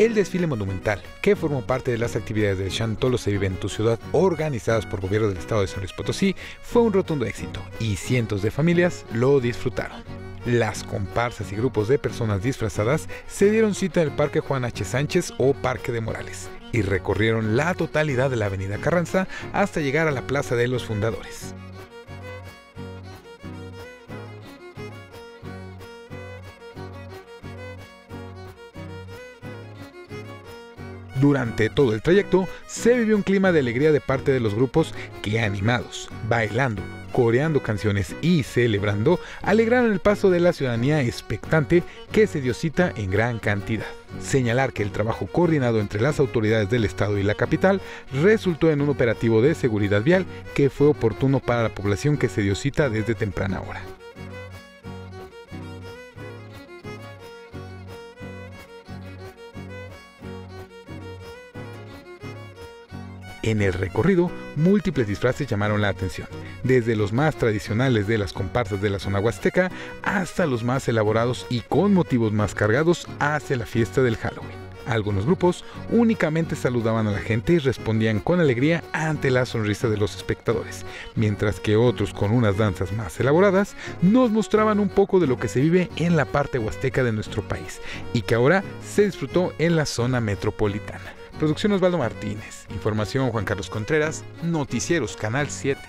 El desfile monumental, que formó parte de las actividades del Chantolo se vive en tu ciudad organizadas por gobierno del estado de San Luis Potosí, fue un rotundo éxito y cientos de familias lo disfrutaron. Las comparsas y grupos de personas disfrazadas se dieron cita en el Parque Juan H. Sánchez o Parque de Morales y recorrieron la totalidad de la Avenida Carranza hasta llegar a la Plaza de los Fundadores. Durante todo el trayecto se vivió un clima de alegría de parte de los grupos que animados, bailando, coreando canciones y celebrando, alegraron el paso de la ciudadanía expectante que se dio cita en gran cantidad. Señalar que el trabajo coordinado entre las autoridades del Estado y la capital resultó en un operativo de seguridad vial que fue oportuno para la población que se dio cita desde temprana hora. En el recorrido, múltiples disfraces llamaron la atención, desde los más tradicionales de las comparsas de la zona huasteca hasta los más elaborados y con motivos más cargados hacia la fiesta del Halloween. Algunos grupos únicamente saludaban a la gente y respondían con alegría ante la sonrisa de los espectadores, mientras que otros con unas danzas más elaboradas nos mostraban un poco de lo que se vive en la parte huasteca de nuestro país y que ahora se disfrutó en la zona metropolitana. Producción Osvaldo Martínez. Información Juan Carlos Contreras. Noticieros Canal 7.